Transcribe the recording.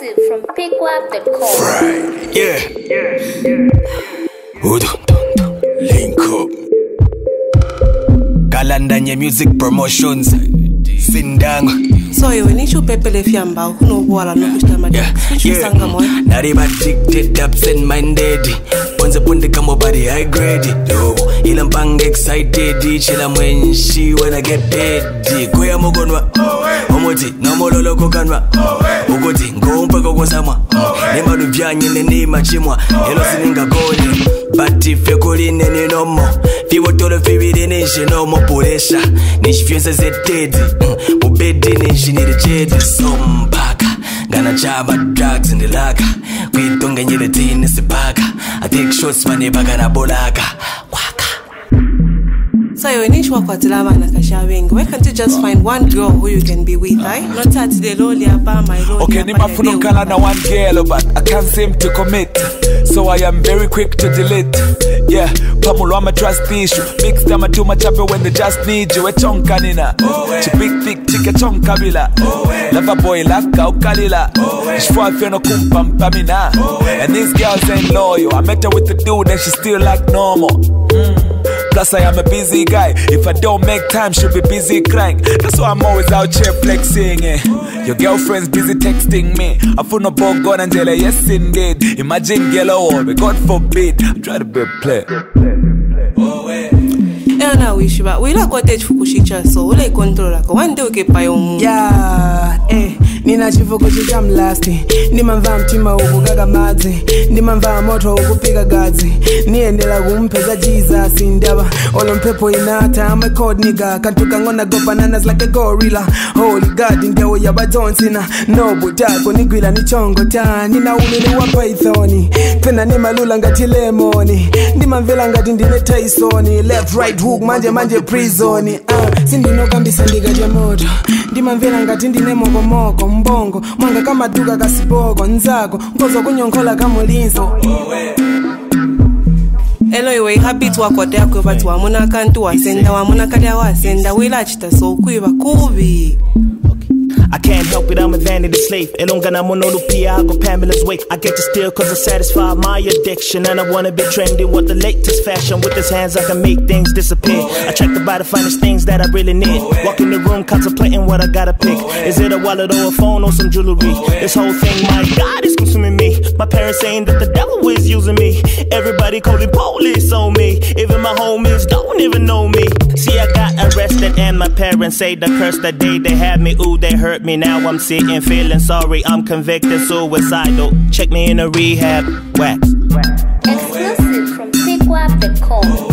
Exclusive from pickwap.com. Right. Yeah. Yeah. yeah. dun. Link up. Galandanye Music Promotions. Sindang. so iwe nisho upepele fyamba kunokuwala nokushitama Yeah. yeah. Yeah. moyo Nari addicted, absent minded. Ponze punde kama body high grade. Yo. Ila mpanga excited. Chila mwenshi when I get paid. Kuya mugonwa. Omuti nomololo kokanwa. Ukuti kozama nemaluvyanyi nenima chimwa eno siningagone bati ffe kulineni nomo viwotolo vivili ninjinomo pulesha ninjifyonse zetedzi mm, ubedi ninjiniri chedi. Sompaka nganachaba drugs ndilaka. Kwitongenyeletsini sipaka. Atikshosmanibaka nabolaka get the teen is the baka. I take shots money baga na bolaka. Waka. so iwe nisho wakwatela abana kasha bengi why can't you just find one girl who you can be with ai notathi leli apa my lord Okay, nimafuna ukala na one girl, but I can't seem to commit. So I am very quick to delete. Yeah, Pamulo, I'm a trust issue. Mix them too much up when they just need you. A chonka nina. Chi big thick chika chonka bila. Lava boy laka ukalila. Shfwa feno kumpa mpamina. And these girls ain't loyal. I met her with the dude and she still like normal. Plus I am a busy guy. If I don't make time, she'll be busy crying. That's why I'm always out here flexing. Eh. Your girlfriend's busy texting me. I feel no bogo Angela, yes indeed. Imagine yellow or God forbid. I try to be a player. ena wishiba uyilakwata echifukushicha so ulaikontrolako one day ukepayo mu ya eh, nina chivuko chichamlasti ndimamva mtima ukukakamira madzi. Ndimamva moto ukupika gadzi. Niyendera kumpeza jesus ndaba olo mphepo inata. Amacod niga kantu kang'ona go bananas like a gorilla. Holy god ndewo yabadonsina nobu tako nigwila nichongota nina ululu wa pythoni pena nimalula ngati lemoni. Ndimamvera ngati ndine taisoni left right hook manje manje prisoni uh, sindinokambisa ndikadya moto. Ndimamvera ngati ndine mokomoko mbongo mwanga kamaduka kasipoko nzako nkozo kunyonkhola kamulinso elo iwe ihabit wakwata yako bati wamuna kantu wasenda wamuna kalya wasenda wilachita so ukwiba kubi can't help it, I'm a vanity slave. Elongana monolupia, I go Pamela's way. I get to steal cause I satisfy my addiction. And I wanna be trendy with the latest fashion. With his hands, I can make things disappear. To buy the finest things that I really need. Walk in the room, contemplating what I gotta pick. Is it a wallet or a phone or some jewelry? This whole thing, my God, is consuming me. My parents saying that the devil is using me. Everybody calling police on me. Even my homies don't even know me. See, I got arrested, and my parents say the curse that day they had me. Ooh, they hurt me now I'm sitting feeling sorry. I'm convicted suicidal. Check me in a rehab. Whack. Exclusive from Pick the Call.